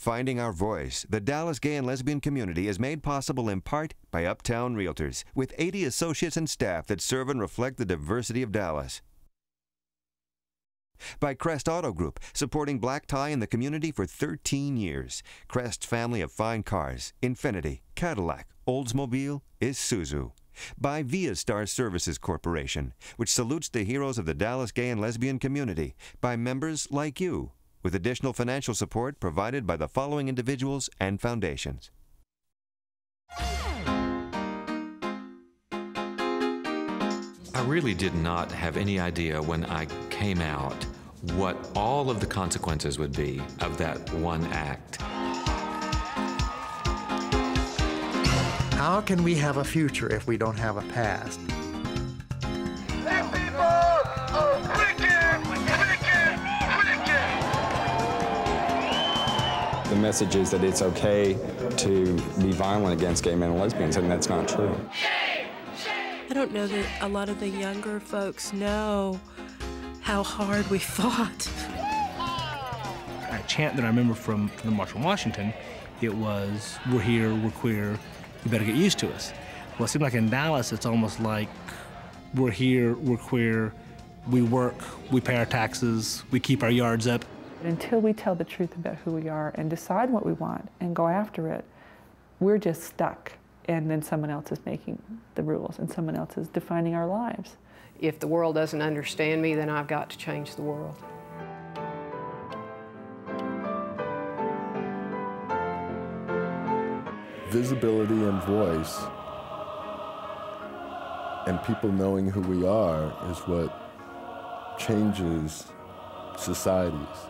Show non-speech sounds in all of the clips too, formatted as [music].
Finding Our Voice, the Dallas gay and lesbian community is made possible in part by Uptown Realtors, with 80 associates and staff that serve and reflect the diversity of Dallas. By Crest Auto Group, supporting black tie in the community for 13 years. Crest's family of fine cars, Infiniti, Cadillac, Oldsmobile, Isuzu. By Via Star Services Corporation, which salutes the heroes of the Dallas gay and lesbian community, by members like you with additional financial support provided by the following individuals and foundations. I really did not have any idea when I came out what all of the consequences would be of that one act. How can we have a future if we don't have a past? The message is that it's okay to be violent against gay men and lesbians, and that's not true. I don't know that a lot of the younger folks know how hard we [laughs] fought. A chant that I remember from, from the March on Washington, it was, we're here, we're queer, you better get used to us. Well, it seemed like in Dallas, it's almost like we're here, we're queer, we work, we pay our taxes, we keep our yards up. Until we tell the truth about who we are and decide what we want and go after it, we're just stuck. And then someone else is making the rules and someone else is defining our lives. If the world doesn't understand me, then I've got to change the world. Visibility and voice and people knowing who we are is what changes societies.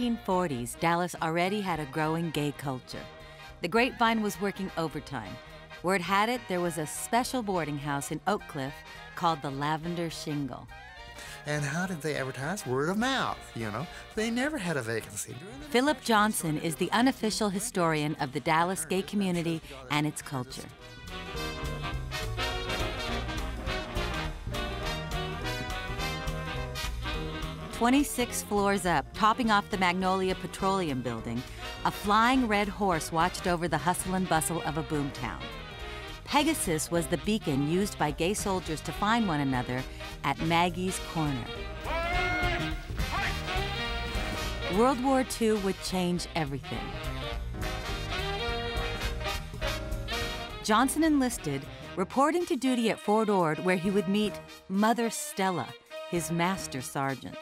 1940s, Dallas already had a growing gay culture. The grapevine was working overtime. Word had it there was a special boarding house in Oak Cliff called the Lavender Shingle. And how did they advertise? Word of mouth, you know. They never had a vacancy. Philip Johnson is the unofficial historian of the Dallas gay community and its culture. 26 floors up, topping off the Magnolia Petroleum Building, a flying red horse watched over the hustle and bustle of a boomtown. Pegasus was the beacon used by gay soldiers to find one another at Maggie's Corner. World War II would change everything. Johnson enlisted, reporting to duty at Fort Ord, where he would meet Mother Stella, his master sergeant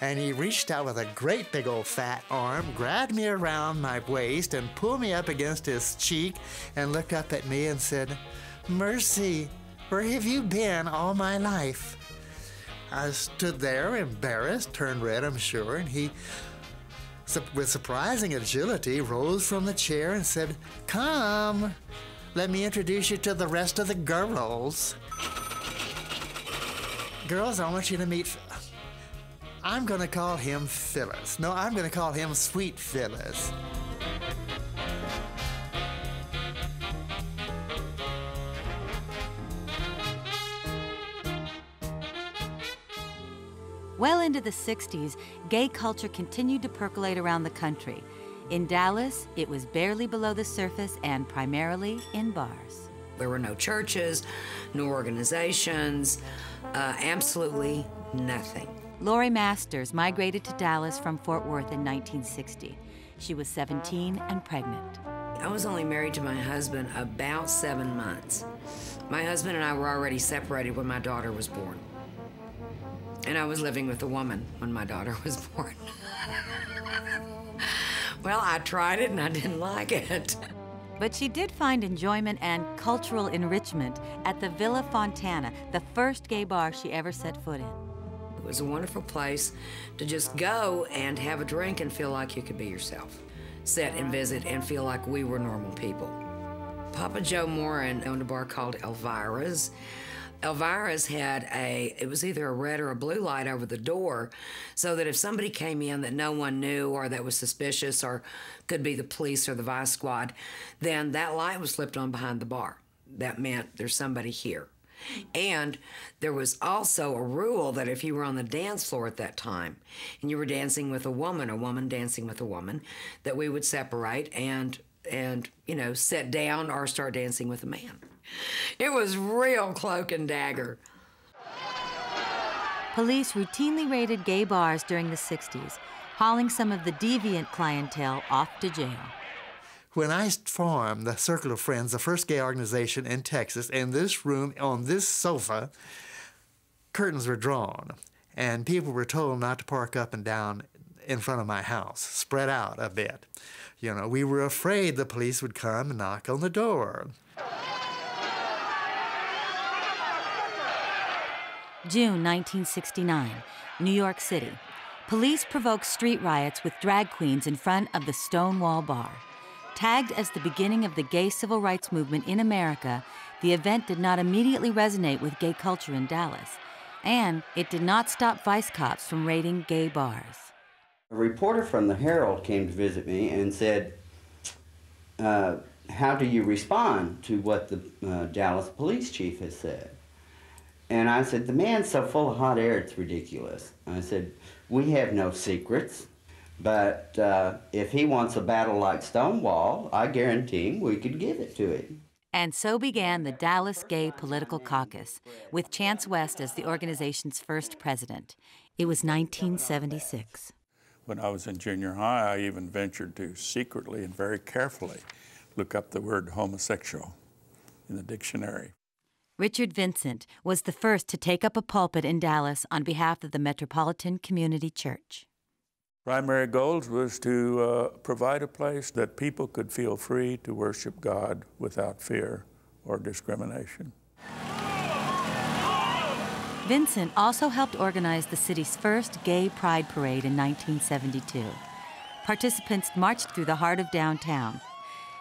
and he reached out with a great big old fat arm, grabbed me around my waist, and pulled me up against his cheek, and looked up at me and said, Mercy, where have you been all my life? I stood there, embarrassed, turned red, I'm sure, and he, with surprising agility, rose from the chair and said, Come, let me introduce you to the rest of the girls. Girls, I want you to meet I'm going to call him Phyllis. No, I'm going to call him Sweet Phyllis. Well into the 60s, gay culture continued to percolate around the country. In Dallas, it was barely below the surface and primarily in bars. There were no churches, no organizations, uh, absolutely nothing. Laurie Masters migrated to Dallas from Fort Worth in 1960. She was 17 and pregnant. I was only married to my husband about seven months. My husband and I were already separated when my daughter was born. And I was living with a woman when my daughter was born. [laughs] well, I tried it and I didn't like it. But she did find enjoyment and cultural enrichment at the Villa Fontana, the first gay bar she ever set foot in. It was a wonderful place to just go and have a drink and feel like you could be yourself. Sit and visit and feel like we were normal people. Papa Joe Moran owned a bar called Elvira's. Elvira's had a, it was either a red or a blue light over the door so that if somebody came in that no one knew or that was suspicious or could be the police or the vice squad, then that light was flipped on behind the bar. That meant there's somebody here. And there was also a rule that if you were on the dance floor at that time and you were dancing with a woman, a woman dancing with a woman, that we would separate and and you know sit down or start dancing with a man. It was real cloak and dagger. Police routinely raided gay bars during the 60s, hauling some of the deviant clientele off to jail. When I formed the Circle of Friends, the first gay organization in Texas, in this room, on this sofa, curtains were drawn, and people were told not to park up and down in front of my house, spread out a bit. You know, we were afraid the police would come and knock on the door. June 1969, New York City. Police provoke street riots with drag queens in front of the Stonewall Bar. Tagged as the beginning of the gay civil rights movement in America, the event did not immediately resonate with gay culture in Dallas, and it did not stop vice cops from raiding gay bars. A reporter from the Herald came to visit me and said, uh, How do you respond to what the uh, Dallas police chief has said? And I said, The man's so full of hot air, it's ridiculous. I said, We have no secrets. But uh, if he wants a battle like Stonewall, I guarantee him we could give it to him. And so began the Dallas Gay Political Caucus, with Chance West as the organization's first president. It was 1976. When I was in junior high, I even ventured to secretly and very carefully look up the word homosexual in the dictionary. Richard Vincent was the first to take up a pulpit in Dallas on behalf of the Metropolitan Community Church. Primary goals was to uh, provide a place that people could feel free to worship God without fear or discrimination. Vincent also helped organize the city's first gay pride parade in 1972. Participants marched through the heart of downtown.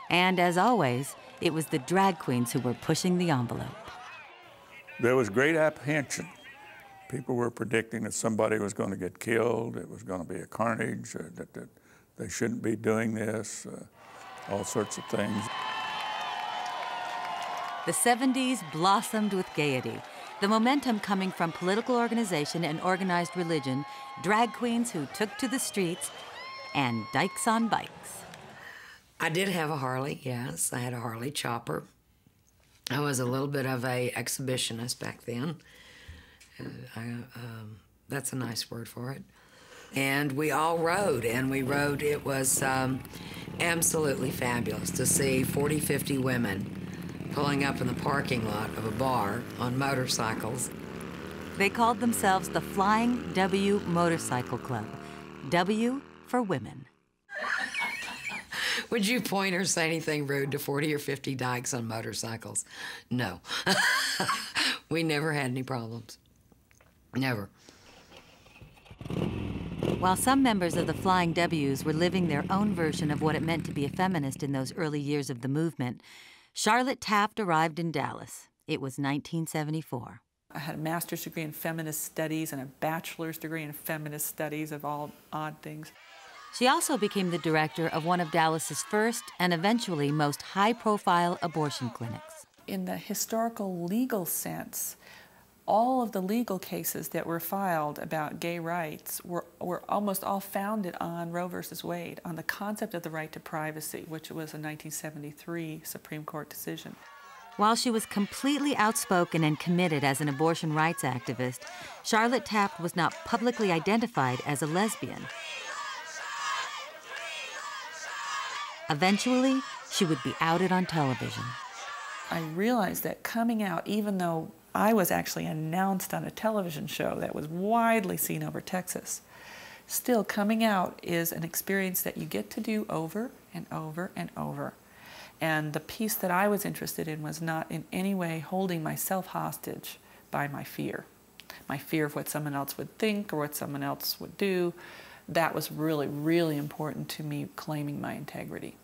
And as always, it was the drag queens who were pushing the envelope. There was great apprehension people were predicting that somebody was going to get killed, it was going to be a carnage, uh, that, that, they shouldn't be doing this, uh, all sorts of things. The 70s blossomed with gaiety, the momentum coming from political organization and organized religion, drag queens who took to the streets, and dykes on bikes. I did have a Harley, yes. I had a Harley chopper. I was a little bit of a exhibitionist back then. I, um, that's a nice word for it. And we all rode, and we rode. It was um, absolutely fabulous to see 40, 50 women pulling up in the parking lot of a bar on motorcycles. They called themselves the Flying W Motorcycle Club. W for women. Would you point or say anything rude to 40 or 50 dykes on motorcycles? No. [laughs] we never had any problems. Never. While some members of the Flying W's were living their own version of what it meant to be a feminist in those early years of the movement, Charlotte Taft arrived in Dallas. It was 1974. I had a master's degree in feminist studies and a bachelor's degree in feminist studies of all odd things. She also became the director of one of Dallas's first and eventually most high profile abortion clinics. In the historical legal sense, all of the legal cases that were filed about gay rights were, were almost all founded on Roe versus Wade, on the concept of the right to privacy, which was a 1973 Supreme Court decision. While she was completely outspoken and committed as an abortion rights activist, Charlotte Taft was not publicly identified as a lesbian. Eventually, she would be outed on television. I realized that coming out, even though I was actually announced on a television show that was widely seen over Texas. Still, coming out is an experience that you get to do over and over and over. And the piece that I was interested in was not in any way holding myself hostage by my fear, my fear of what someone else would think or what someone else would do. That was really, really important to me claiming my integrity.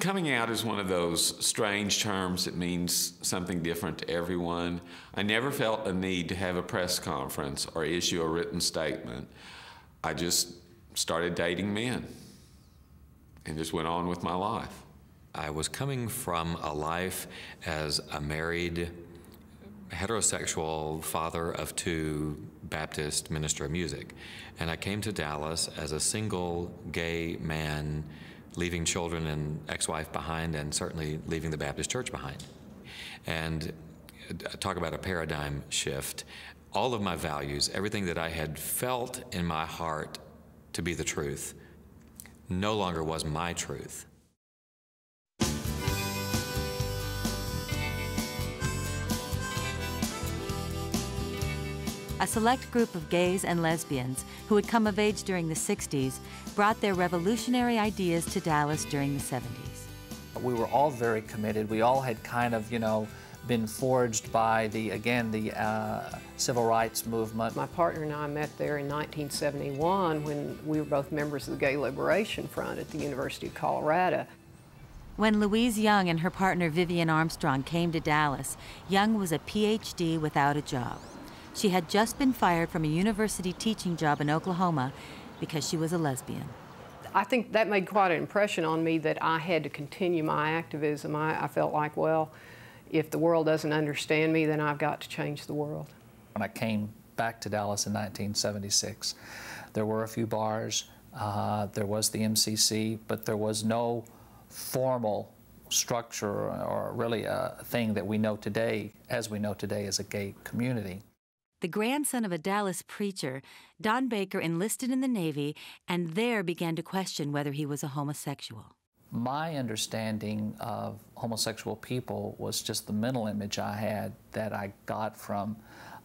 Coming out is one of those strange terms that means something different to everyone. I never felt a need to have a press conference or issue a written statement. I just started dating men and just went on with my life. I was coming from a life as a married heterosexual father of two Baptist minister of music. And I came to Dallas as a single gay man, leaving children and ex wife behind, and certainly leaving the Baptist church behind. And uh, talk about a paradigm shift. All of my values, everything that I had felt in my heart to be the truth, no longer was my truth. A select group of gays and lesbians who had come of age during the 60s brought their revolutionary ideas to Dallas during the 70s. We were all very committed. We all had kind of, you know, been forged by the, again, the uh, civil rights movement. My partner and I met there in 1971 when we were both members of the Gay Liberation Front at the University of Colorado. When Louise Young and her partner Vivian Armstrong came to Dallas, Young was a PhD without a job. She had just been fired from a university teaching job in Oklahoma because she was a lesbian. I think that made quite an impression on me that I had to continue my activism. I, I felt like, well, if the world doesn't understand me, then I've got to change the world. When I came back to Dallas in 1976, there were a few bars, uh, there was the MCC, but there was no formal structure or really a thing that we know today, as we know today as a gay community. The grandson of a Dallas preacher, Don Baker enlisted in the Navy and there began to question whether he was a homosexual. My understanding of homosexual people was just the mental image I had that I got from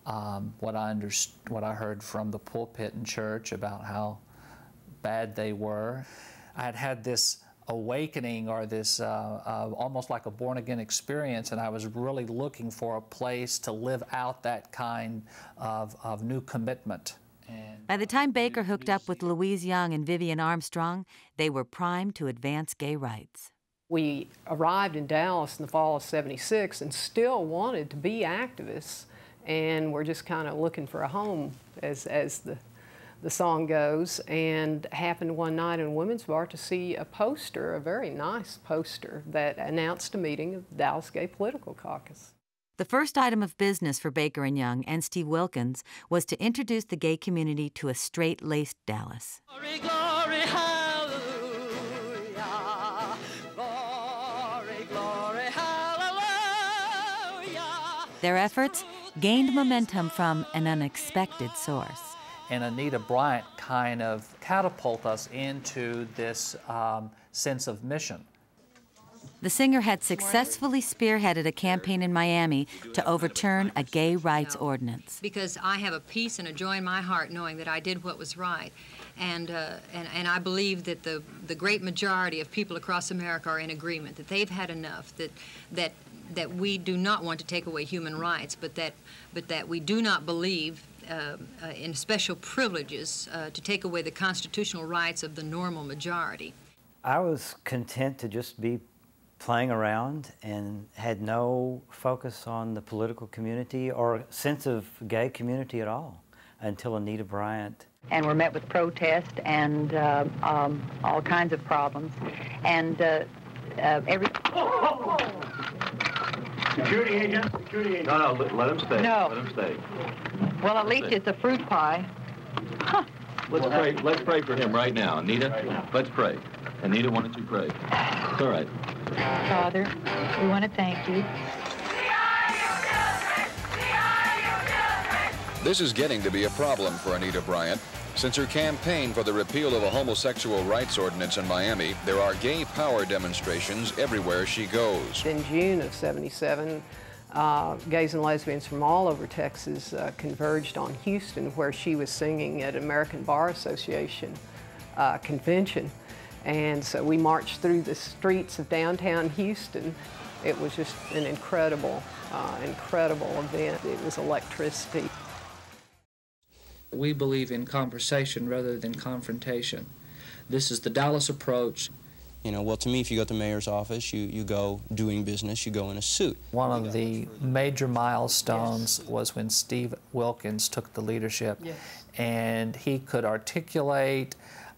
um, what I underst- what I heard from the pulpit in church about how bad they were. I had had this awakening or this uh, uh, almost like a born again experience, and I was really looking for a place to live out that kind of, of new commitment. And By the time Baker hooked up with Louise Young and Vivian Armstrong, they were primed to advance gay rights. We arrived in Dallas in the fall of 76 and still wanted to be activists, and we're just kind of looking for a home as, as the the song goes, and happened one night in a women's bar to see a poster, a very nice poster, that announced a meeting of the Dallas Gay Political Caucus. The first item of business for Baker and Young and Steve Wilkins was to introduce the gay community to a straight-laced Dallas. Glory, glory, hallelujah. Glory, glory, hallelujah. Their efforts gained momentum from an unexpected source and Anita Bryant kind of catapult us into this um, sense of mission. The singer had successfully spearheaded a campaign in Miami to overturn a gay rights ordinance. Because I have a peace and a joy in my heart knowing that I did what was right. And, uh, and, and I believe that the, the great majority of people across America are in agreement, that they've had enough, that, that, that we do not want to take away human rights, but that, but that we do not believe in special privileges uh, to take away the constitutional rights of the normal majority. I was content to just be playing around and had no focus on the political community or sense of gay community at all until Anita Bryant. And we're met with protest and uh, um, all kinds of problems. And uh, uh, every. Security agent? Security agent. No, no, let, let him stay. No. Let him stay. Well, at least it's a fruit pie. Huh. Let's pray. Let's pray for him right now, Anita. Let's pray. Anita wanted to pray. It's all right. Father, we want to thank you. This is getting to be a problem for Anita Bryant. Since her campaign for the repeal of a homosexual rights ordinance in Miami, there are gay power demonstrations everywhere she goes. In June of 77, uh, gays and lesbians from all over Texas uh, converged on Houston where she was singing at American Bar Association uh, convention. And so we marched through the streets of downtown Houston. It was just an incredible, uh, incredible event. It was electricity. We believe in conversation rather than confrontation. This is the Dallas approach. You know, well, to me, if you go to the mayor's office, you, you go doing business, you go in a suit. One of the major milestones yes. was when Steve Wilkins took the leadership, yes. and he could articulate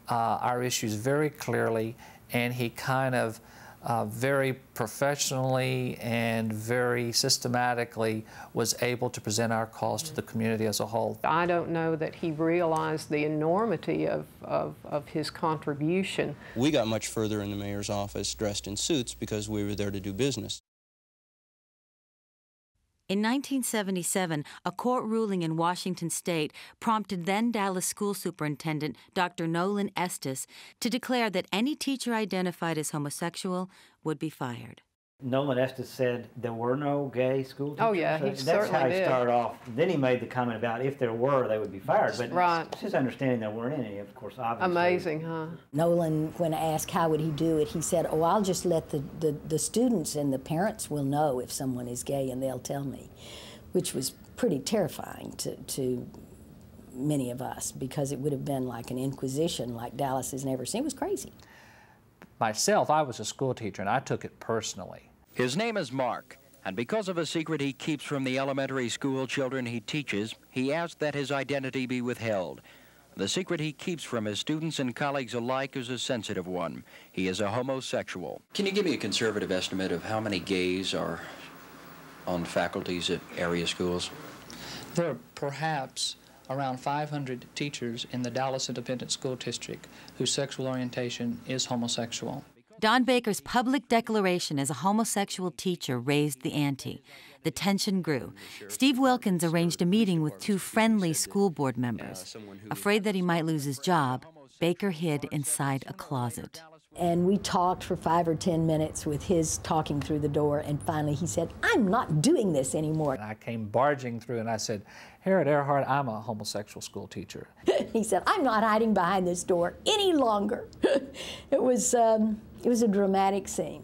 uh, our issues very clearly, and he kind of uh, very professionally and very systematically was able to present our cause to the community as a whole. I don't know that he realized the enormity of, of, of his contribution. We got much further in the mayor's office dressed in suits because we were there to do business. In 1977, a court ruling in Washington state prompted then Dallas school superintendent Dr. Nolan Estes to declare that any teacher identified as homosexual would be fired. Nolan Estes said there were no gay school oh, teachers. Oh yeah, he That's certainly how he did. started off. Then he made the comment about if there were, they would be fired. But right. it's his understanding there weren't any, of course, obviously. Amazing, huh? Nolan, when asked how would he do it, he said, "Oh, I'll just let the, the, the students and the parents will know if someone is gay, and they'll tell me," which was pretty terrifying to to many of us because it would have been like an inquisition like Dallas has never seen. It was crazy. Myself, I was a school teacher, and I took it personally. His name is Mark, and because of a secret he keeps from the elementary school children he teaches, he asked that his identity be withheld. The secret he keeps from his students and colleagues alike is a sensitive one. He is a homosexual. Can you give me a conservative estimate of how many gays are on faculties at area schools? There are perhaps around 500 teachers in the Dallas Independent School District whose sexual orientation is homosexual. Don Baker's public declaration as a homosexual teacher raised the ante. The tension grew. Steve Wilkins arranged a meeting with two friendly school board members. Afraid that he might lose his job, Baker hid inside a closet. And we talked for five or ten minutes with his talking through the door, and finally he said, I'm not doing this anymore. And I came barging through and I said, Harriet Earhart, I'm a homosexual school teacher. [laughs] he said, I'm not hiding behind this door any longer. [laughs] it, was, um, it was a dramatic scene.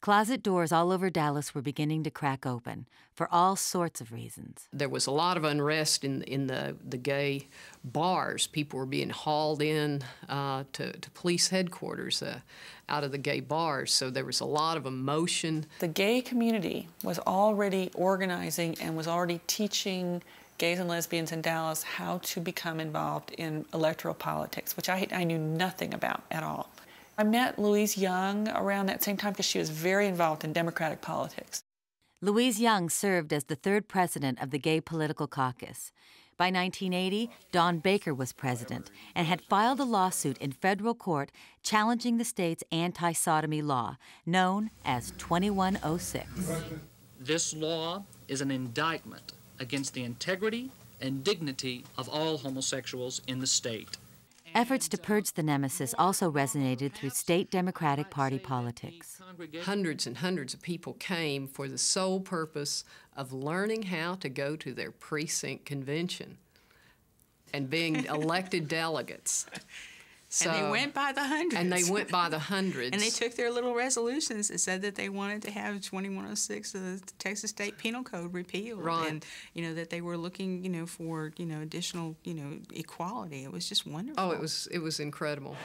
Closet doors all over Dallas were beginning to crack open for all sorts of reasons. There was a lot of unrest in, in the, the gay bars. People were being hauled in uh, to, to police headquarters uh, out of the gay bars, so there was a lot of emotion. The gay community was already organizing and was already teaching gays and lesbians in Dallas how to become involved in electoral politics, which I, I knew nothing about at all. I met Louise Young around that same time because she was very involved in Democratic politics. Louise Young served as the third president of the Gay Political Caucus. By 1980, Don Baker was president and had filed a lawsuit in federal court challenging the state's anti sodomy law, known as 2106. This law is an indictment against the integrity and dignity of all homosexuals in the state. Efforts to purge the nemesis also resonated through state Democratic Party politics. Hundreds and hundreds of people came for the sole purpose of learning how to go to their precinct convention and being [laughs] elected delegates. So, and they went by the hundreds. And they went by the [laughs] hundreds. and they took their little resolutions and said that they wanted to have 2106 of the Texas State Penal Code repealed. Right. And, you know, that they were looking, you know, for, you know, additional, you know, equality. It was just wonderful. Oh, it was, it was incredible.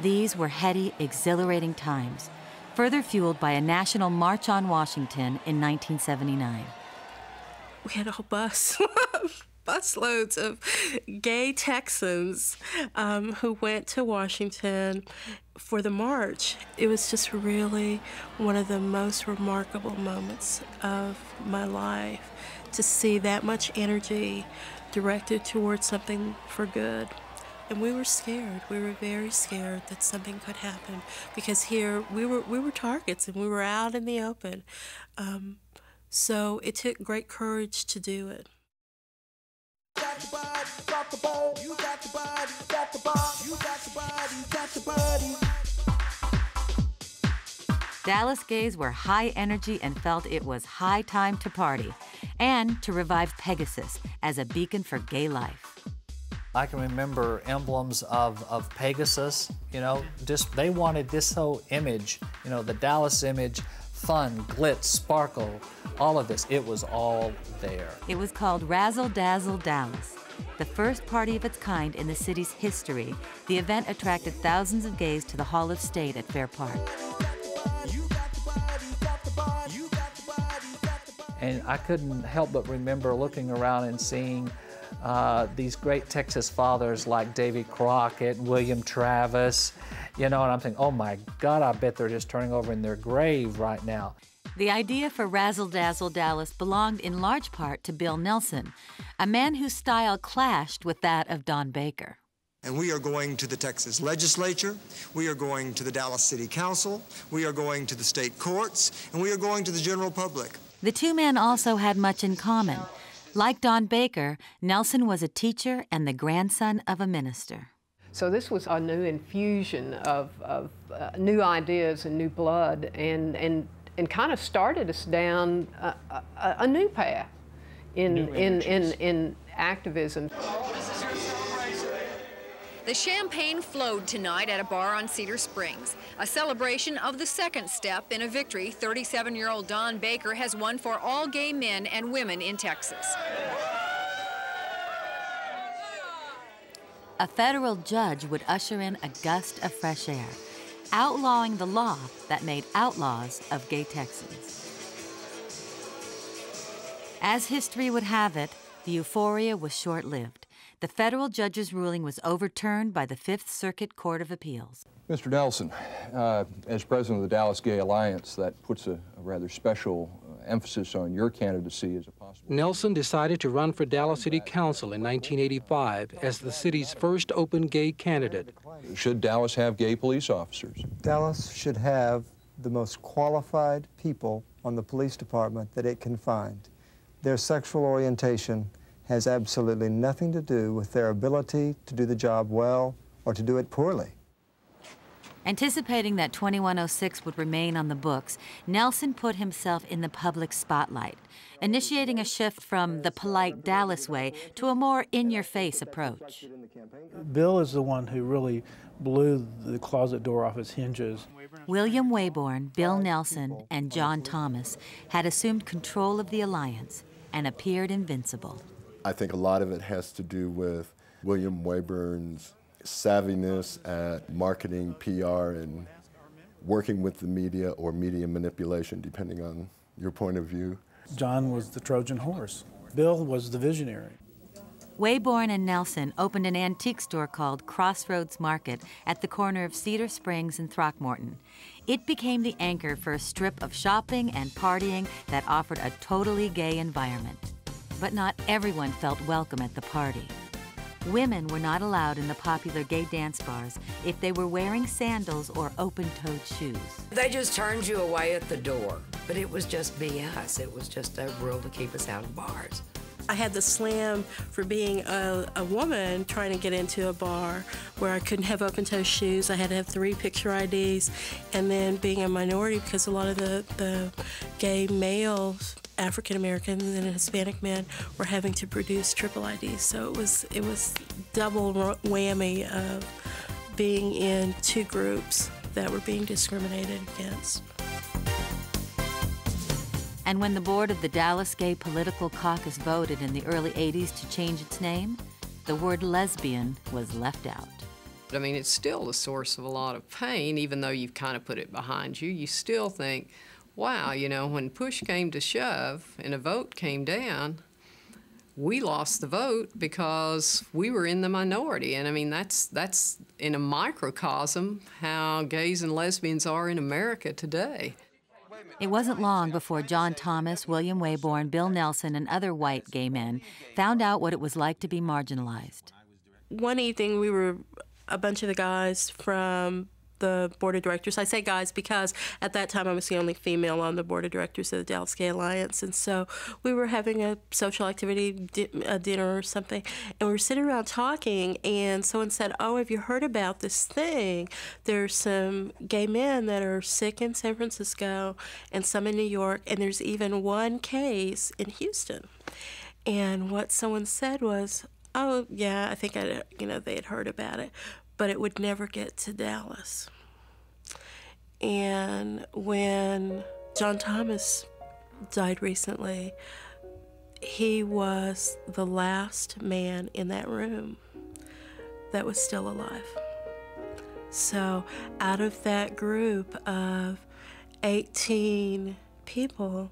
These were heady, exhilarating times, further fueled by a national march on Washington in 1979. We had a whole bus. [laughs] busloads of gay Texans um, who went to Washington for the march. It was just really one of the most remarkable moments of my life to see that much energy directed towards something for good. And we were scared. We were very scared that something could happen because here we were we were targets and we were out in the open. Um, so it took great courage to do it. Dallas gays were high energy and felt it was high time to party and to revive Pegasus as a beacon for gay life. I can remember emblems of, of Pegasus, you know, just they wanted this whole image, you know, the Dallas image, fun, glitz, sparkle, all of this. It was all there. It was called Razzle Dazzle Dallas. The first party of its kind in the city's history, the event attracted thousands of gays to the Hall of State at Fair Park. And I couldn't help but remember looking around and seeing uh, these great Texas fathers like Davy Crockett, and William Travis, you know, and I'm thinking, oh my God, I bet they're just turning over in their grave right now. The idea for Razzle Dazzle Dallas belonged in large part to Bill Nelson, a man whose style clashed with that of Don Baker. And we are going to the Texas legislature, we are going to the Dallas City Council, we are going to the state courts, and we are going to the general public. The two men also had much in common. Like Don Baker, Nelson was a teacher and the grandson of a minister. So this was a new infusion of, of uh, new ideas and new blood, and and and kind of started us down a, a, a new path in new in, in in activism. The champagne flowed tonight at a bar on Cedar Springs, a celebration of the second step in a victory 37-year-old Don Baker has won for all gay men and women in Texas. A federal judge would usher in a gust of fresh air, outlawing the law that made outlaws of gay Texans. As history would have it, the euphoria was short-lived the federal judge's ruling was overturned by the Fifth Circuit Court of Appeals. Mr. Nelson, uh, as president of the Dallas Gay Alliance, that puts a, a rather special emphasis on your candidacy as a possible. Nelson decided to run for Dallas City Council in 1985 as the city's first open gay candidate. Should Dallas have gay police officers? Dallas should have the most qualified people on the police department that it can find. Their sexual orientation has absolutely nothing to do with their ability to do the job well or to do it poorly. Anticipating that 2106 would remain on the books, Nelson put himself in the public spotlight, initiating a shift from the polite Dallas way to a more in your face approach. Bill is the one who really blew the closet door off its hinges. William Waybourn, Bill Nelson, and John Thomas had assumed control of the alliance and appeared invincible. I think a lot of it has to do with William Waybourn's savviness at marketing, PR, and working with the media or media manipulation, depending on your point of view. John was the Trojan horse. Bill was the visionary. Waybourn and Nelson opened an antique store called Crossroads Market at the corner of Cedar Springs and Throckmorton. It became the anchor for a strip of shopping and partying that offered a totally gay environment. But not everyone felt welcome at the party. Women were not allowed in the popular gay dance bars if they were wearing sandals or open-toed shoes. They just turned you away at the door. But it was just BS. It was just a rule to keep us out of bars. I had the slam for being a, a, woman trying to get into a bar where I couldn't have open toe shoes. I had to have three picture IDs. And then being a minority because a lot of the, the gay males African Americans and a Hispanic men were having to produce triple IDs. So it was it was double whammy of being in two groups that were being discriminated against. And when the board of the Dallas Gay Political Caucus voted in the early 80s to change its name, the word lesbian was left out. I mean, it's still a source of a lot of pain, even though you've kind of put it behind you. You still think, wow, you know, when push came to shove and a vote came down, we lost the vote because we were in the minority. And I mean, that's, that's in a microcosm how gays and lesbians are in America today. It wasn't long before John Thomas, William Waybourn, Bill Nelson, and other white gay men found out what it was like to be marginalized. One evening, we were a bunch of the guys from the board of directors. I say guys because at that time I was the only female on the board of directors of the Dallas Gay Alliance, and so we were having a social activity, a dinner or something, and we were sitting around talking, and someone said, "Oh, have you heard about this thing? There's some gay men that are sick in San Francisco, and some in New York, and there's even one case in Houston." And what someone said was, "Oh, yeah, I think I, you know, they had heard about it." But it would never get to Dallas. And when John Thomas died recently, he was the last man in that room that was still alive. So, out of that group of 18 people,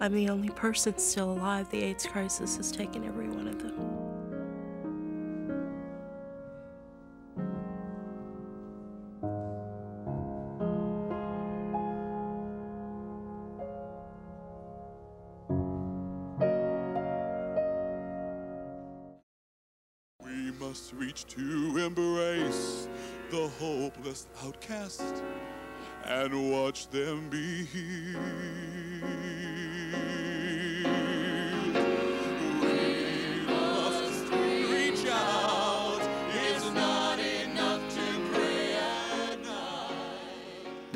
I'm the only person still alive. The AIDS crisis has taken every one of them. Reach to embrace the hopeless outcast and watch them be healed.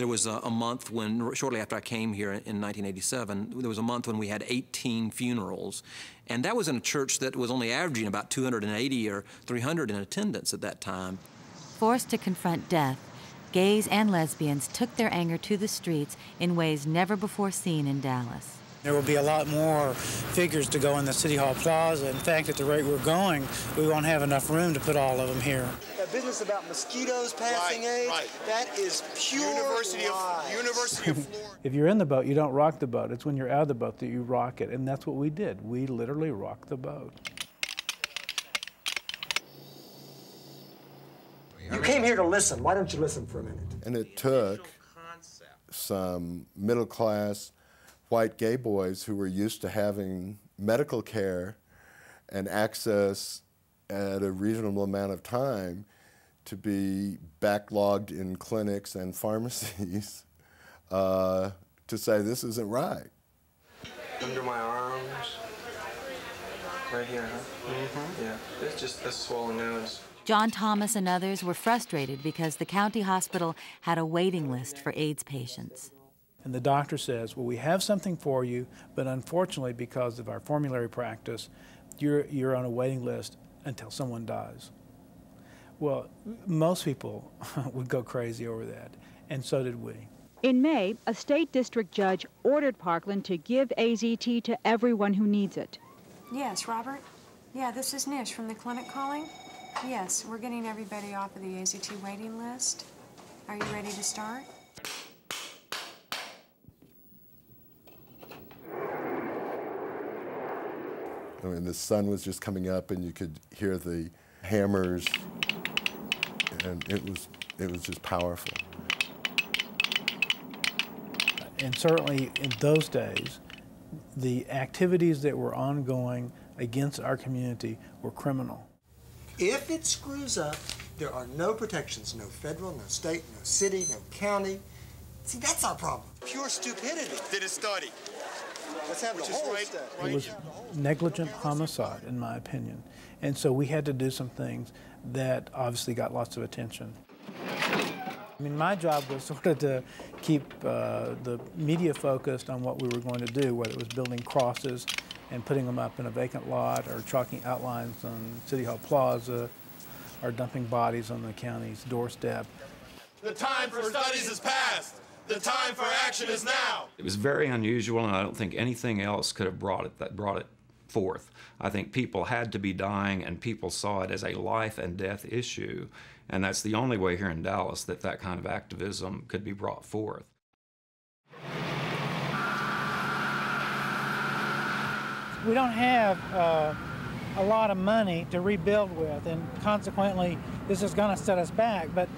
There was a, a month when, shortly after I came here in 1987, there was a month when we had 18 funerals. And that was in a church that was only averaging about 280 or 300 in attendance at that time. Forced to confront death, gays and lesbians took their anger to the streets in ways never before seen in Dallas. There will be a lot more figures to go in the City Hall Plaza. In fact, at the rate we're going, we won't have enough room to put all of them here. That business about mosquitoes passing AIDS, that is pure University of- University of [laughs] If you're in the boat, you don't rock the boat. It's when you're out of the boat that you rock it. And that's what we did. We literally rocked the boat. You came here to listen. Why don't you listen for a minute? And it took some middle class white gay boys who were used to having medical care and access at a reasonable amount of time to be backlogged in clinics and pharmacies [laughs] uh, to say this isn't right. Under my arms. Right here, huh? Mm-hmm. Yeah. It's just a swollen nose. John Thomas and others were frustrated because the county hospital had a waiting list for AIDS patients. And the doctor says, well, we have something for you, but unfortunately, because of our formulary practice, you're, you're on a waiting list until someone dies. Well, most people [laughs] would go crazy over that, and so did we. In May, a state district judge ordered Parkland to give AZT to everyone who needs it. Yes, Robert? Yeah, this is Nish from the clinic calling. Yes, we're getting everybody off of the AZT waiting list. Are you ready to start? I mean, the sun was just coming up, and you could hear the hammers, and it was it was just powerful. And certainly in those days, the activities that were ongoing against our community were criminal. If it screws up, there are no protections, no federal, no state, no city, no county. See, that's our problem. Pure stupidity. Did a study? Let's have Which the whole right- study. It was negligent homicide, in my opinion. And so we had to do some things that obviously got lots of attention. I mean, my job was [laughs] sort of to keep uh, the media focused on what we were going to do, whether it was building crosses and putting them up in a vacant lot, or chalking outlines on City Hall Plaza, or dumping bodies on the county's doorstep. The time for studies is past. The time for action is now. It was very unusual, and I don't think anything else could have brought it that brought it forth. I think people had to be dying, and people saw it as a life and death issue, and that's the only way here in Dallas that that kind of activism could be brought forth. We don't have uh, a lot of money to rebuild with, and consequently, this is going to set us back. But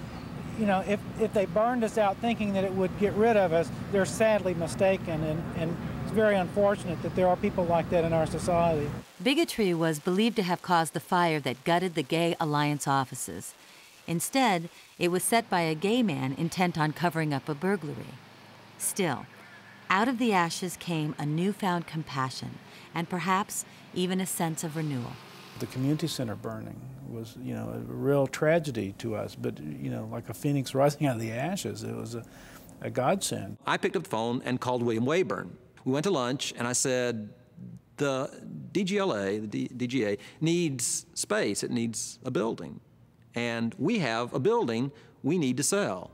you know, if, if they burned us out thinking that it would get rid of us, they're sadly mistaken, and, and very unfortunate that there are people like that in our society. Bigotry was believed to have caused the fire that gutted the Gay Alliance offices. Instead, it was set by a gay man intent on covering up a burglary. Still, out of the ashes came a newfound compassion and perhaps even a sense of renewal. The community center burning was, you know, a real tragedy to us, but, you know, like a phoenix [laughs] rising out of the ashes, it was a, a godsend. I picked up the phone and called William Waybourn. We went to lunch, and I said, the DGLA, the D- DGA, needs space. It needs a building. And we have a building we need to sell.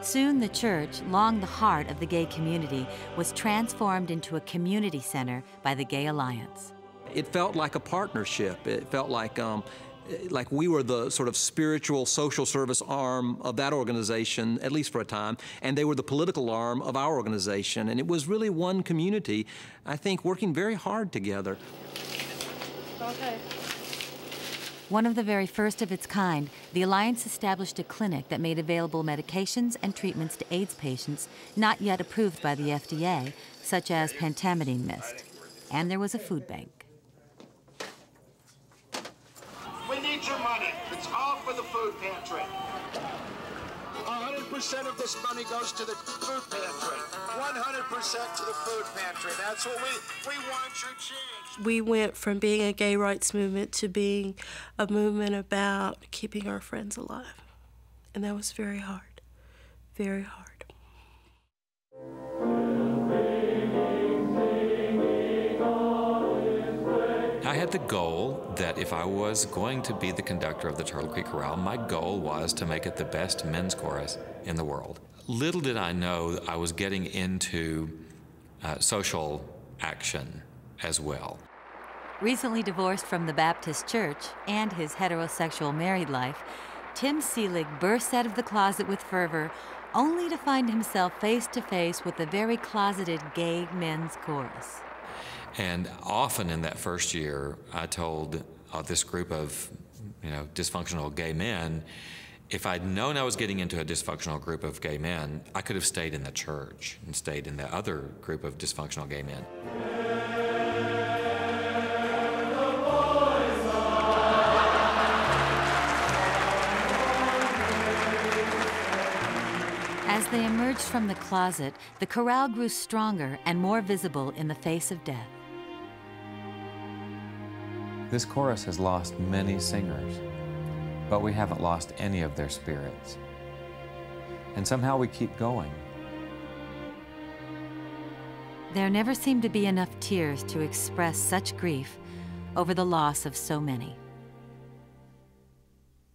Soon, the church, long the heart of the gay community, was transformed into a community center by the Gay Alliance. It felt like a partnership. It felt like um, like we were the sort of spiritual social service arm of that organization, at least for a time, and they were the political arm of our organization. And it was really one community, I think, working very hard together. Okay. One of the very first of its kind, the Alliance established a clinic that made available medications and treatments to AIDS patients not yet approved by the FDA, such as pentamidine mist. And there was a food bank. We need your money. It's all for the food pantry. 100% of this money goes to the food pantry. 100% to the food pantry. That's what we, we want your change. We went from being a gay rights movement to being a movement about keeping our friends alive. And that was very hard. Very hard. Had the goal that if I was going to be the conductor of the Turtle Creek Chorale, my goal was to make it the best men's chorus in the world. Little did I know I was getting into uh, social action as well. Recently divorced from the Baptist Church and his heterosexual married life, Tim Seelig bursts out of the closet with fervor, only to find himself face to face with the very closeted gay men's chorus. And often in that first year, I told uh, this group of, you know, dysfunctional gay men, if I'd known I was getting into a dysfunctional group of gay men, I could have stayed in the church and stayed in the other group of dysfunctional gay men. As they emerged from the closet, the chorale grew stronger and more visible in the face of death. This chorus has lost many singers, but we haven't lost any of their spirits. And somehow we keep going. There never seemed to be enough tears to express such grief over the loss of so many.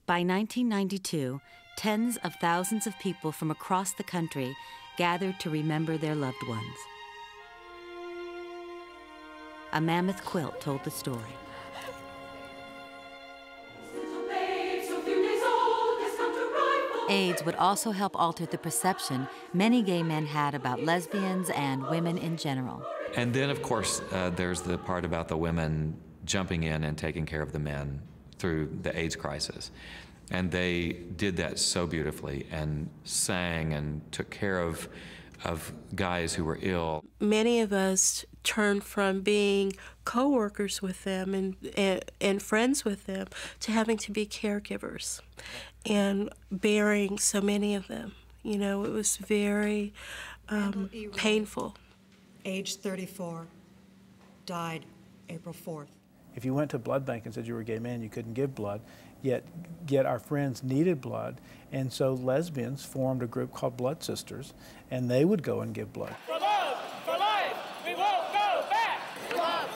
By 1992, tens of thousands of people from across the country gathered to remember their loved ones. A mammoth quilt told the story. AIDS would also help alter the perception many gay men had about lesbians and women in general. And then, of course, uh, there's the part about the women jumping in and taking care of the men through the AIDS crisis. And they did that so beautifully and sang and took care of, of guys who were ill. Many of us turned from being co-workers with them and, and, and friends with them to having to be caregivers and bearing so many of them. You know, it was very um, painful. Age 34, died April 4th. If you went to blood bank and said you were a gay man, you couldn't give blood, yet, yet our friends needed blood, and so lesbians formed a group called Blood Sisters, and they would go and give blood. For love, for life, we won't go back. Love.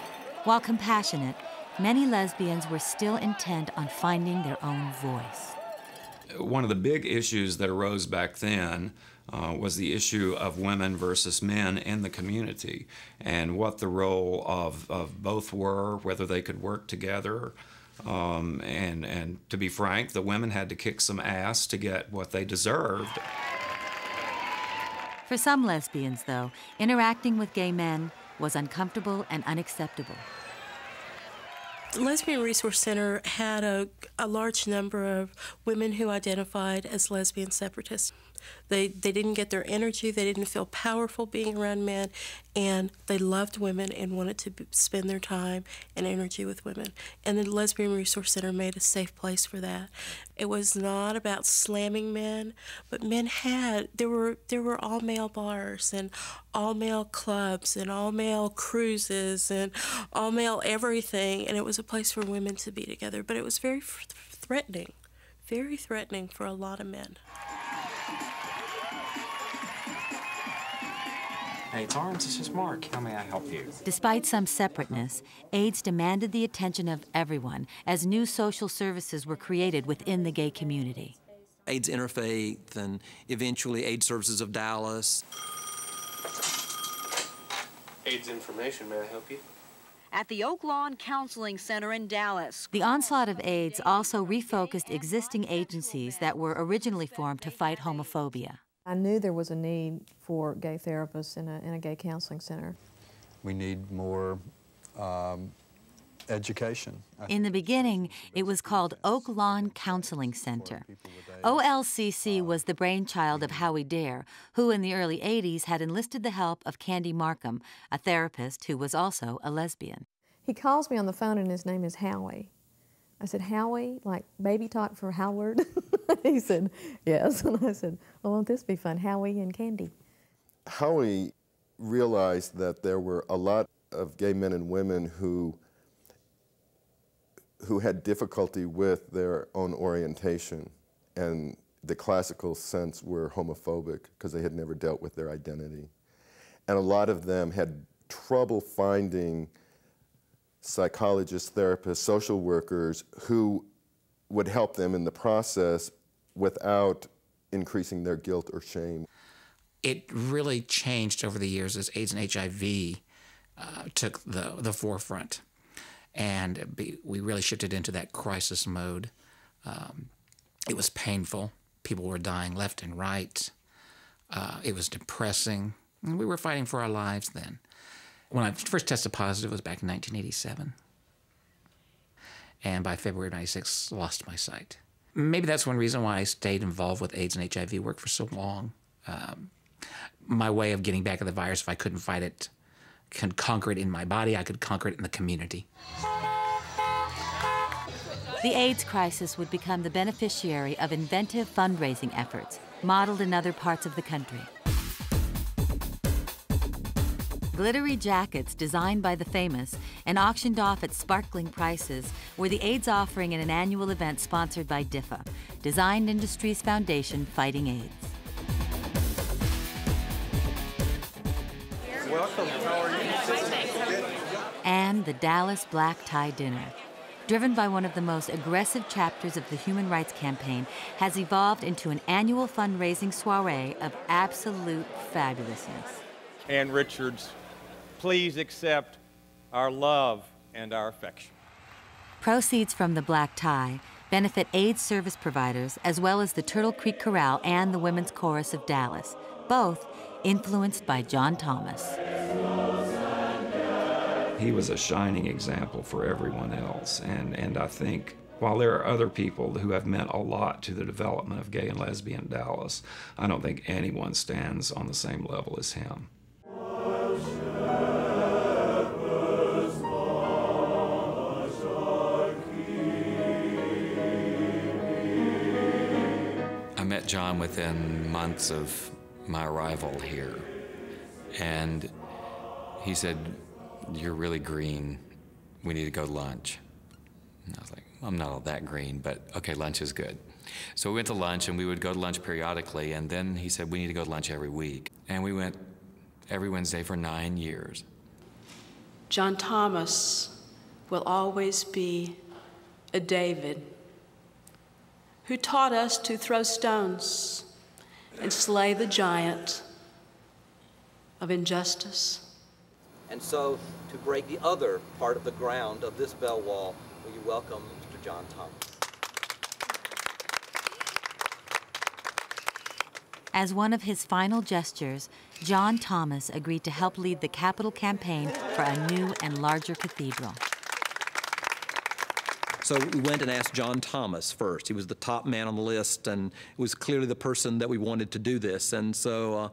While compassionate, many lesbians were still intent on finding their own voice one of the big issues that arose back then uh, was the issue of women versus men in the community and what the role of, of both were, whether they could work together. Um, and, and to be frank, the women had to kick some ass to get what they deserved. For some lesbians, though, interacting with gay men was uncomfortable and unacceptable. The Lesbian Resource Center had a, a large number of women who identified as lesbian separatists. They, they didn't get their energy, they didn't feel powerful being around men, and they loved women and wanted to spend their time and energy with women. And the Lesbian Resource Center made a safe place for that. It was not about slamming men, but men had there were there were all male bars and all male clubs and all male cruises and all male everything, and it was a place for women to be together. But it was very threatening, very threatening for a lot of men. AIDS Arms, this is Mark. How may I help you? Despite some separateness, AIDS demanded the attention of everyone as new social services were created within the gay community. AIDS Interfaith and eventually AIDS Services of Dallas. AIDS information, may I help you? At the Oak Lawn Counseling Center in Dallas. The onslaught of AIDS also refocused existing agencies that were originally formed to fight homophobia. I knew there was a need for gay therapists in a, in a gay counseling center. We need more um, education. In the beginning, it was called Oak Lawn Counseling Center. OLCC was the brainchild of Howie Daire, who in the early 80s had enlisted the help of Candy Markham, a therapist who was also a lesbian. He calls me on the phone and his name is Howie. I said, Howie, like baby talk for Howard? [laughs] he said, yes. [laughs] And I said, well, won't this be fun? Howie and Candy. Howie realized that there were a lot of gay men and women who who had difficulty with their own orientation and the classical sense were homophobic because they had never dealt with their identity. And a lot of them had trouble finding psychologists, therapists, social workers who would help them in the process without increasing their guilt or shame. It really changed over the years as AIDS and HIV uh, took the, the forefront. And be, we really shifted into that crisis mode. Um, it was painful. People were dying left and right. Uh, it was depressing. We were fighting for our lives then. When I first tested positive was back in 1987. And by February 96, lost my sight. Maybe that's one reason why I stayed involved with AIDS and HIV work for so long. Um, my way of getting back at the virus, if I couldn't fight it, could conquer it in my body, I could conquer it in the community. The AIDS crisis would become the beneficiary of inventive fundraising efforts modeled in other parts of the country. Glittery jackets designed by the famous and auctioned off at sparkling prices were the AIDS offering in an annual event sponsored by DIFA, Design Industries Foundation Fighting AIDS. Welcome. How are you? And the Dallas Black Tie Dinner, driven by one of the most aggressive chapters of the Human Rights Campaign, has evolved into an annual fundraising soiree of absolute fabulousness. Ann Richards, please accept our love and our affection. Proceeds from the black tie benefit AIDS service providers as well as the Turtle Creek Chorale and the Women's Chorus of Dallas, both influenced by John Thomas. He was a shining example for everyone else, and, and I think while there are other people who have meant a lot to the development of gay and lesbian Dallas, I don't think anyone stands on the same level as him. John within months of my arrival here. And he said, You're really green. We need to go to lunch. And I was like, I'm not all that green, but okay, lunch is good. So we went to lunch and we would go to lunch periodically. And then he said, We need to go to lunch every week. And we went every Wednesday for nine years. John Thomas will always be a David who taught us to throw stones and slay the giant of injustice. And so, to break the other part of the ground of this bell wall, will you welcome Mr. John Thomas? As one of his final gestures, John Thomas agreed to help lead the capital campaign for a new and larger cathedral. So we went and asked John Thomas first. He was the top man on the list, and was clearly the person that we wanted to do this. And so, uh,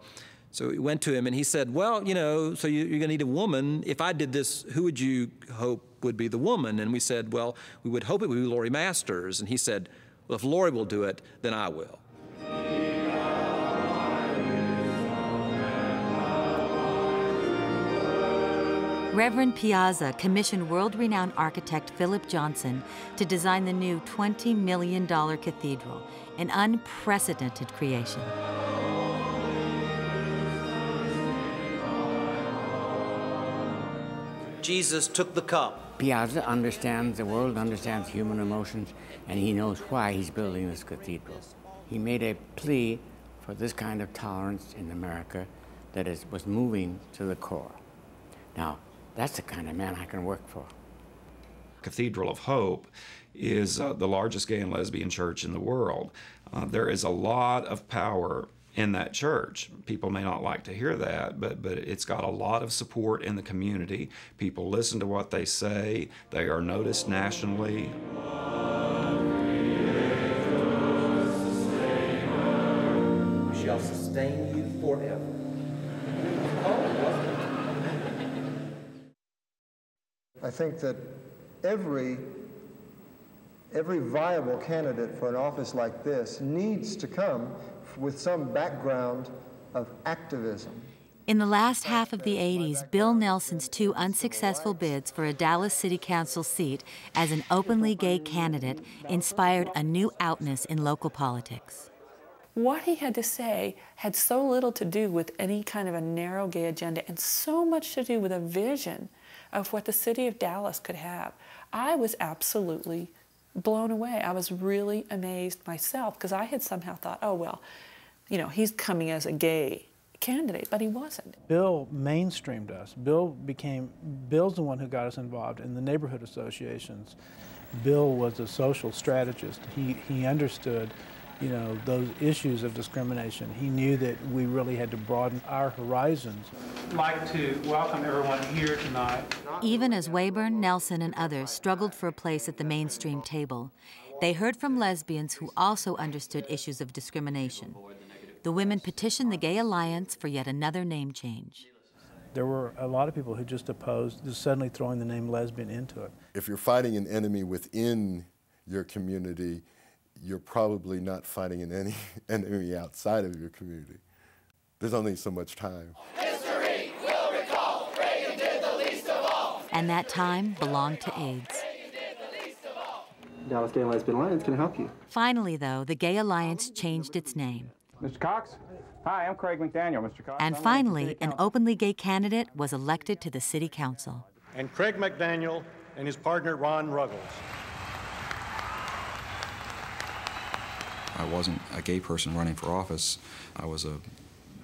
so we went to him, and he said, "Well, you know, so you, are going to need a woman. If I did this, who would you hope would be the woman?" And we said, "Well, we would hope it would be Laurie Masters." And he said, "Well, if Laurie will do it, then I will." Reverend Piazza commissioned world renowned architect Philip Johnson to design the new $20 million cathedral, an unprecedented creation. Jesus took the cup. Piazza understands, the world understands human emotions, and he knows why he's building this cathedral. He made a plea for this kind of tolerance in America that is, was moving to the core. Now, that's the kind of man I can work for. Cathedral of Hope is uh, the largest gay and lesbian church in the world. Uh, there is a lot of power in that church. People may not like to hear that, but, but it's got a lot of support in the community. People listen to what they say, they are noticed nationally. shall sustain you forever. I think that every every viable candidate for an office like this needs to come with some background of activism. In the last half of the 80s, Bill Nelson's two unsuccessful bids for a Dallas City Council seat as an openly gay candidate inspired a new outness in local politics. What he had to say had so little to do with any kind of a narrow gay agenda and so much to do with a vision of what the city of Dallas could have. I was absolutely blown away. I was really amazed myself because I had somehow thought, oh, well, you know, he's coming as a gay candidate, but he wasn't. Bill mainstreamed us. Bill became, Bill's the one who got us involved in the neighborhood associations. Bill was a social strategist. He, he understood you know, those issues of discrimination. He knew that we really had to broaden our horizons. I'd like to welcome everyone here tonight. Even as Waybourn, Nelson, and others struggled for a place at the mainstream table, they heard from lesbians who also understood issues of discrimination. The women petitioned the Gay Alliance for yet another name change. There were a lot of people who just opposed just suddenly throwing the name lesbian into it. If you're fighting an enemy within your community, you're probably not fighting an any [laughs] enemy outside of your community. There's only so much time. History will recall Reagan did the least of all. And that time belonged to AIDS. Dallas Gay and Lesbian Alliance can help you. Finally, though, the Gay Alliance changed its name. Mr. Cox? Hi, I'm Craig McDaniel, Mr. Cox. And finally, an openly gay candidate was elected to the city council. And Craig McDaniel and his partner Ron Ruggles. I wasn't a gay person running for office. I was a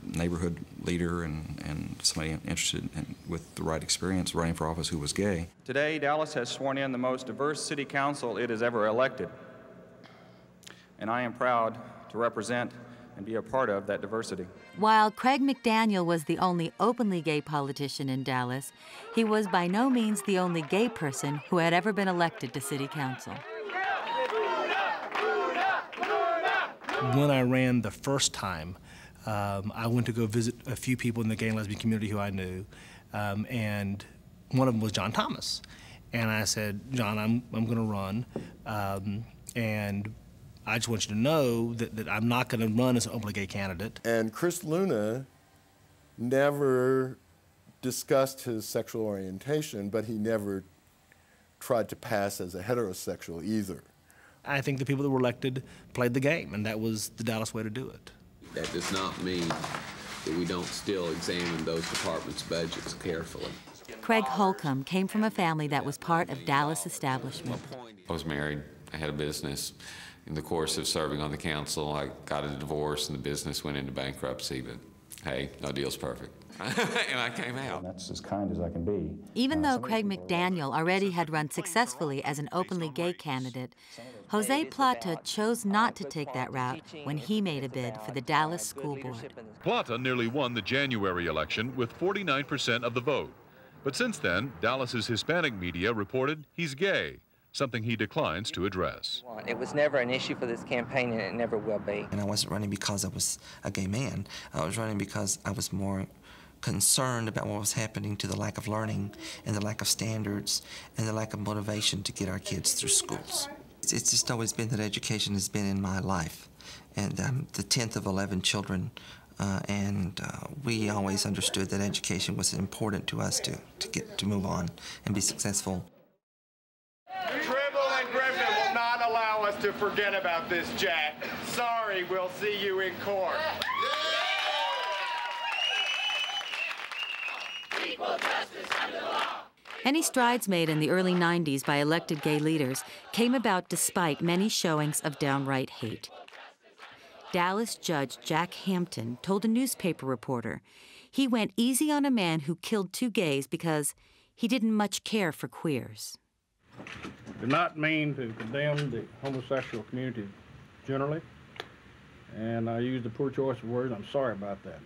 neighborhood leader and, and somebody interested in, with the right experience running for office who was gay. Today, Dallas has sworn in the most diverse city council it has ever elected. And I am proud to represent and be a part of that diversity. While Craig McDaniel was the only openly gay politician in Dallas, he was by no means the only gay person who had ever been elected to city council. When I ran the first time, um, I went to go visit a few people in the gay and lesbian community who I knew, um, and one of them was John Thomas. And I said, John, I'm, I'm going to run, um, and I just want you to know that, that I'm not going to run as an openly gay candidate. And Chris Luna never discussed his sexual orientation, but he never tried to pass as a heterosexual either. I think the people that were elected played the game, and that was the Dallas way to do it. That does not mean that we don't still examine those departments' budgets carefully. Craig Holcomb came from a family that was part of Dallas establishment. I was married. I had a business. In the course of serving on the council, I got a divorce and the business went into bankruptcy, but hey, no deal's perfect. [laughs] and I came out. That's as kind as I can be. Even uh, though Craig McDaniel already had run successfully as an openly gay candidate, Jose Plata chose not to take that route when he made a bid for the Dallas School Board. Plata nearly won the January election with 49% of the vote. But since then, Dallas's Hispanic media reported he's gay, something he declines to address. It was never an issue for this campaign, and it never will be. And I wasn't running because I was a gay man. I was running because I was more concerned about what was happening to the lack of learning and the lack of standards and the lack of motivation to get our kids through schools. It's, it's just always been that education has been in my life. And I'm the 10th of 11 children, uh, and uh, we always understood that education was important to us to, to get to move on and be successful. Tribble and Griffin will not allow us to forget about this, Jack. Sorry, we'll see you in court. Any strides made in the early 90s by elected gay leaders came about despite many showings of downright hate. Dallas Judge Jack Hampton told a newspaper reporter he went easy on a man who killed two gays because he didn't much care for queers. Do not mean to condemn the homosexual community generally, and I used a poor choice of words. I'm sorry about that.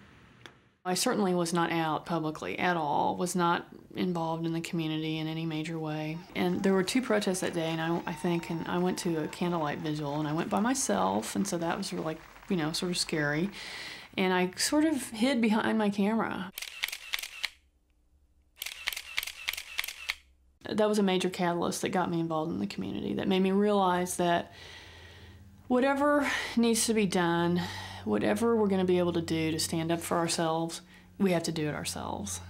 I certainly was not out publicly at all, was not involved in the community in any major way. And there were two protests that day, and I, I think, and I went to a candlelight vigil, and I went by myself, and so that was like, you know, sort of scary. And I sort of hid behind my camera. That was a major catalyst that got me involved in the community, that made me realize that whatever needs to be done, whatever we're going to be able to do to stand up for ourselves, we have to do it ourselves.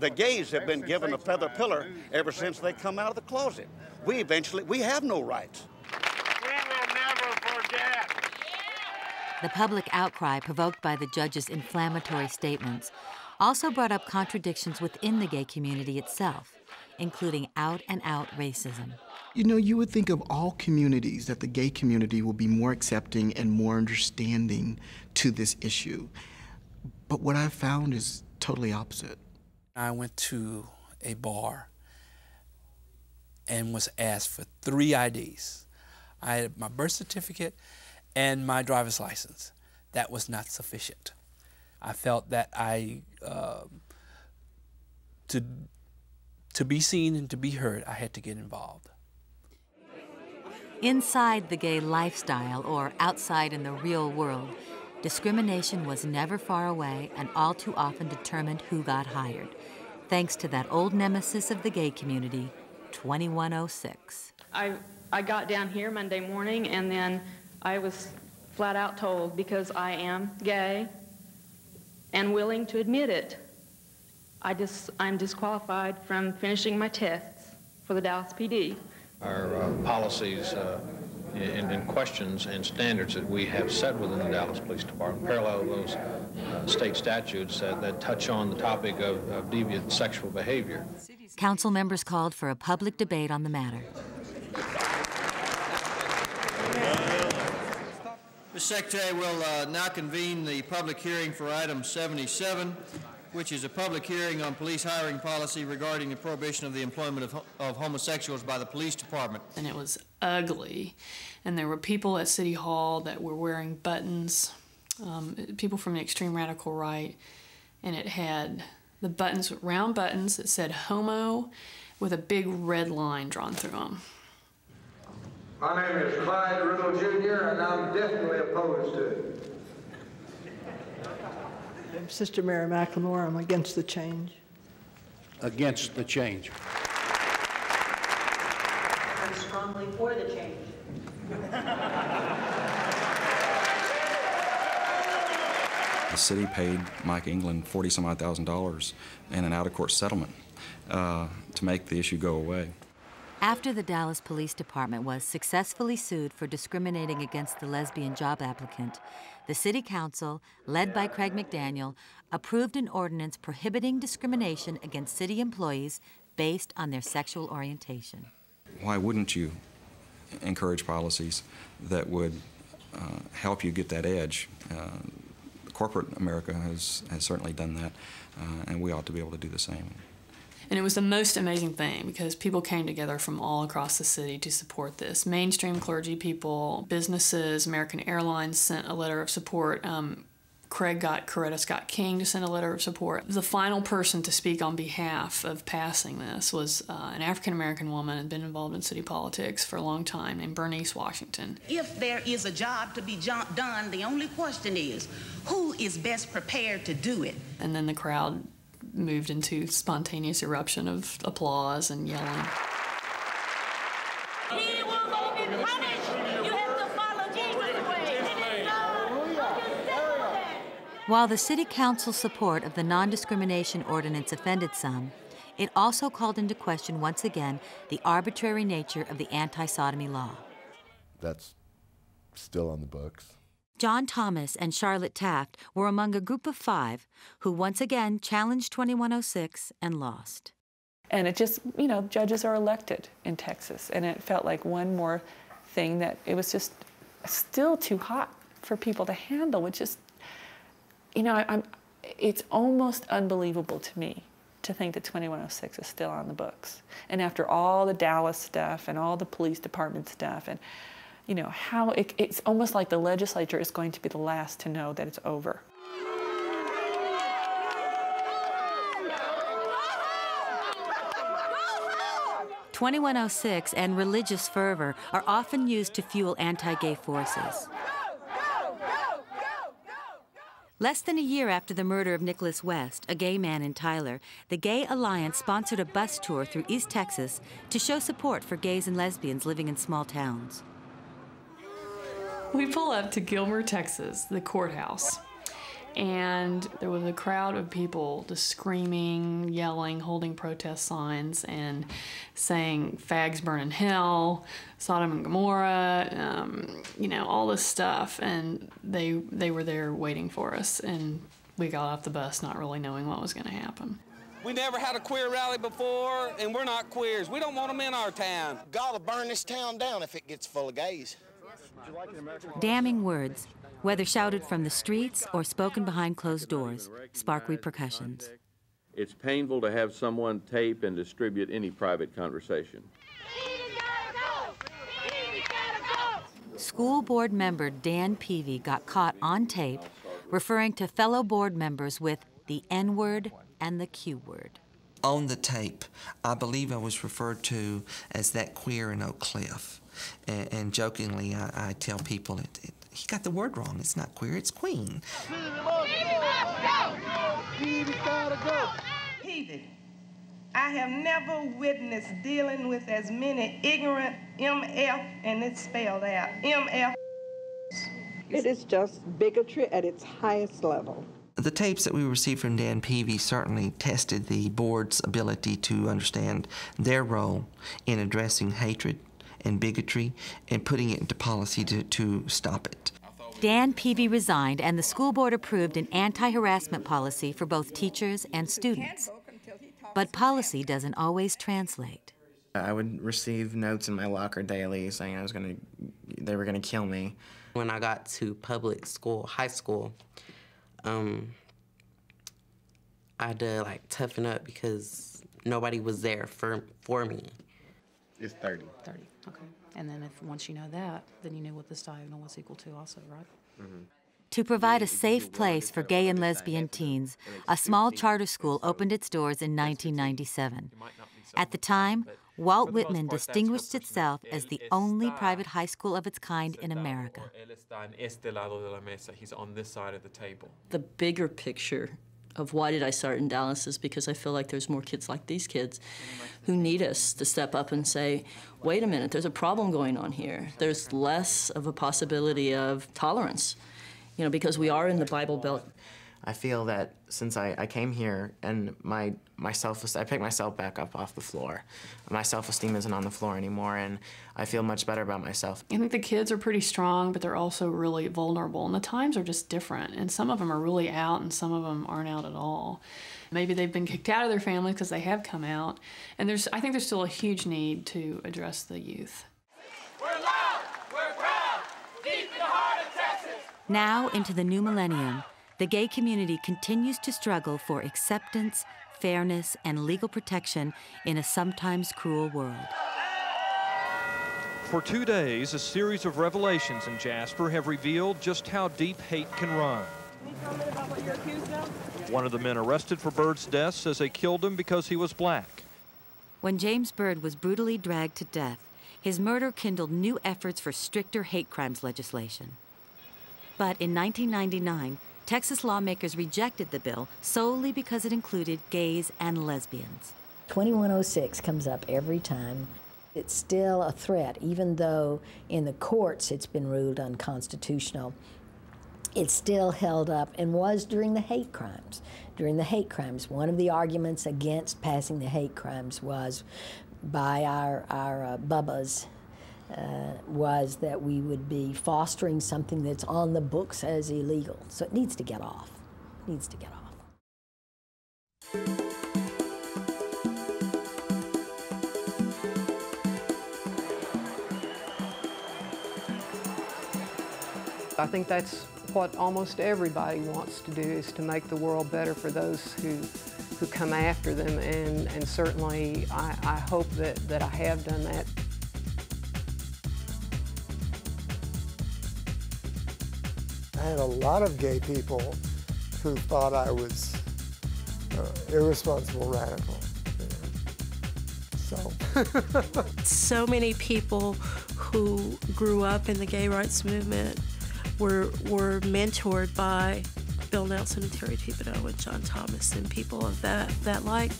The gays have been given a feather pillar ever since they come out of the closet. We eventually, we have no rights. We will never forget. The public outcry provoked by the judge's inflammatory statements also brought up contradictions within the gay community itself, including out and out racism. You know, you would think of all communities that the gay community will be more accepting and more understanding to this issue. But what I've found is totally opposite. I went to a bar and was asked for three IDs. I had my birth certificate and my driver's license. That was not sufficient. I felt that I, uh, to, to be seen and to be heard, I had to get involved. Inside the gay lifestyle or outside in the real world, discrimination was never far away and all too often determined who got hired, thanks to that old nemesis of the gay community, 2106. I, I got down here Monday morning and then I was flat out told because I am gay and willing to admit it, I just, I'm disqualified from finishing my tests for the Dallas PD. Our uh, policies uh, and, and, questions and standards that we have set within the Dallas Police Department parallel those uh, state statutes that touch on the topic of, of deviant sexual behavior. Council members called for a public debate on the matter. Mr. Secretary, we'll uh, now convene the public hearing for item 77, which is a public hearing on police hiring policy regarding the prohibition of the employment of, of homosexuals by the police department. And it was ugly. And there were people at City Hall that were wearing buttons, um, people from the extreme radical right. And it had the buttons, round buttons that said homo with a big red line drawn through them. My name is Clyde Riddle Jr., and I'm definitely opposed to it. I'm Sister Mary McLemore. I'm against the change. Against the change. I'm strongly for the change. The city paid Mica England forty some odd thousand dollars in an out of court settlement uh, to make the issue go away. After the Dallas Police Department was successfully sued for discriminating against the lesbian job applicant, the City Council, led by Craig McDaniel, approved an ordinance prohibiting discrimination against city employees based on their sexual orientation. Why wouldn't you encourage policies that would uh, help you get that edge? Uh, corporate America has, has certainly done that, uh, and we ought to be able to do the same. And it was the most amazing thing because people came together from all across the city to support this. Mainstream clergy people, businesses, American Airlines sent a letter of support. Um, Craig got Coretta Scott King to send a letter of support. The final person to speak on behalf of passing this was uh, an African American woman and been involved in city politics for a long time named Bernice Washington. If there is a job to be done, the only question is who is best prepared to do it? And then the crowd moved into spontaneous eruption of applause and yelling. While the City Council's support of the non discrimination ordinance offended some, it also called into question once again the arbitrary nature of the anti sodomy law. That's still on the books. John Thomas and Charlotte Taft were among a group of five who once again challenged 2106 and lost. And it just, you know, judges are elected in Texas, and it felt like one more thing that it was just still too hot for people to handle, which is, you know, I, I'm, it's almost unbelievable to me to think that 2106 is still on the books. And after all the Dallas stuff and all the police department stuff and you know, how it, it's almost like the legislature is going to be the last to know that it's over. Twenty-one oh six and religious fervor are often used to fuel anti-gay forces. Less than a year after the murder of Nicholas West, a gay man in Tyler, the Gay Alliance sponsored a bus tour through East Texas to show support for gays and lesbians living in small towns. We pull up to Gilmer, Texas, the courthouse. And there was a crowd of people just screaming, yelling, holding protest signs, and saying, Fags burn in hell, Sodom and Gomorrah, um, you know, all this stuff. And they, they were there waiting for us. And we got off the bus not really knowing what was going to happen. We never had a queer rally before, and we're not queers. We don't want them in our town. God will burn this town down if it gets full of gays. Damning words, whether shouted from the streets or spoken behind closed doors, spark repercussions. It's painful to have someone tape and distribute any private conversation. School board member Dan Peavy got caught on tape referring to fellow board members with the N word and the Q word. On the tape, I believe I was referred to as that queer in Oak Cliff. And, and jokingly, I, I, tell people it, it, he got the word wrong. It's not queer, it's queen. Peavy, I have never witnessed dealing with as many ignorant MF, and it's spelled out MF. It is just bigotry at its highest level. The tapes that we received from Dan Peavy certainly tested the board's ability to understand their role in addressing hatred and bigotry and putting it into policy to, to stop it. Dan Peavy resigned, and the school board approved an anti harassment policy for both teachers and students. But policy doesn't always translate. I would receive notes in my locker daily saying I was going to, they were going to kill me. When I got to public school, high school, um, I had to like toughen up because nobody was there for for me. It's 30. 30, okay. And then if once you know that, then you know what this diagonal was equal to also, right? Mm-hmm. To provide a safe place for gay and lesbian teens, a small charter school opened its doors in 1997. At the time, Walt Whitman distinguished itself as the only private high school of its kind in America. He's on this side of the table. The bigger picture of why did I start in Dallas is because I feel like there's more kids like these kids who mm-hmm. need us to step up and say, wait a minute, there's a problem going on here. There's less of a possibility of tolerance, you know, because we are in the Bible Belt. I feel that since I, I came here and my, my self I picked myself back up off the floor. My self-esteem isn't on the floor anymore and I feel much better about myself. I think the kids are pretty strong, but they're also really vulnerable and the times are just different and some of them are really out and some of them aren't out at all. Maybe they've been kicked out of their families because they have come out and there's I think there's still a huge need to address the youth. We're loud, we're proud, deep in the heart of Texas. Now into the new millennium, the gay community continues to struggle for acceptance, fairness, and legal protection in a sometimes cruel world. For two days, a series of revelations in Jasper have revealed just how deep hate can run. One of the men arrested for Byrd's death says they killed him because he was black. When James Byrd was brutally dragged to death, his murder kindled new efforts for stricter hate crimes legislation. But in 1999, Texas lawmakers rejected the bill solely because it included gays and lesbians. 2106 comes up every time. It's still a threat, even though in the courts it's been ruled unconstitutional. It's still held up and was during the hate crimes. During the hate crimes, one of the arguments against passing the hate crimes was by our, our uh, bubbas uh, was that we would be fostering something that's on the books as illegal. So it needs to get off. It needs to get off. I think that's what almost everybody wants to do is to make the world better for those who, who come after them and, and certainly I, I hope that, that I have done that. Lot of gay people who thought I was uh, irresponsible radical. So. [laughs] so many people who grew up in the gay rights movement were were mentored by Bill Nelson and Terry Tebedo and John Thomas and people of that that like.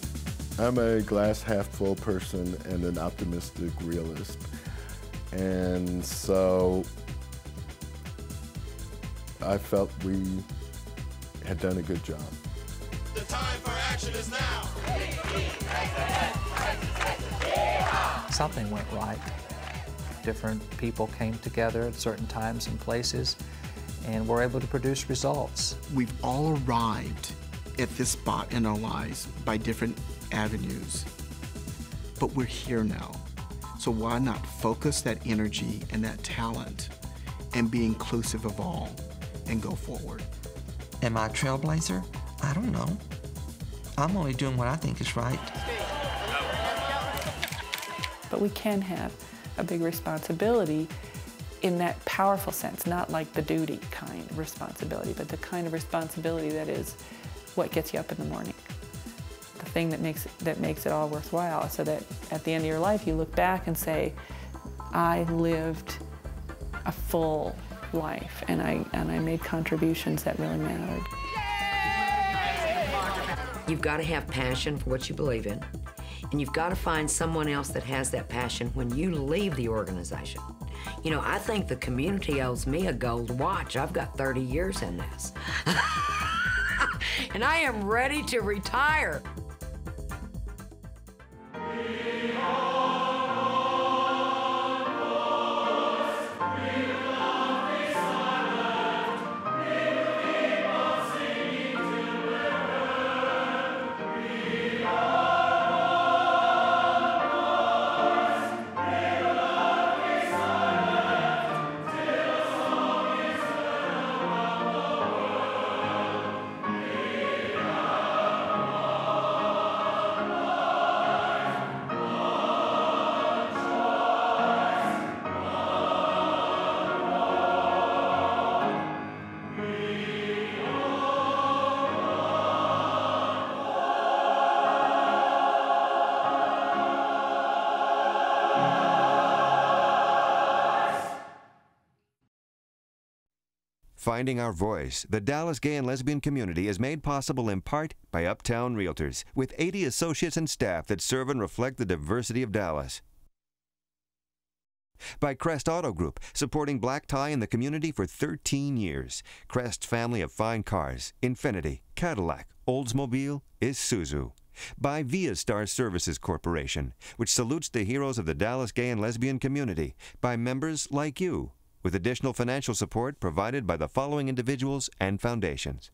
I'm a glass half full person and an optimistic realist. And so I felt we had done a good job. The time for action is now. Something went right. Different people came together at certain times and places and were able to produce results. We've all arrived at this spot in our lives by different avenues, but we're here now. So why not focus that energy and that talent and be inclusive of all and go forward? Am I a trailblazer? I don't know. I'm only doing what I think is right. But we can have a big responsibility in that powerful sense, not like the duty kind of responsibility, but the kind of responsibility that is what gets you up in the morning. The thing that makes it, that makes it all worthwhile, so that at the end of your life you look back and say, I lived a full life and I, and I made contributions that really mattered. You've got to have passion for what you believe in, and you've got to find someone else that has that passion when you leave the organization. You know, I think the community owes me a gold watch. I've got 30 years in this. [laughs] and I am ready to retire. Finding Our Voice, the Dallas gay and lesbian community is made possible in part by Uptown Realtors, with 80 associates and staff that serve and reflect the diversity of Dallas. By Crest Auto Group, supporting black tie in the community for 13 years. Crest family of fine cars, Infiniti, Cadillac, Oldsmobile, Isuzu. By Via Star Services Corporation, which salutes the heroes of the Dallas gay and lesbian community, by members like you with additional financial support provided by the following individuals and foundations.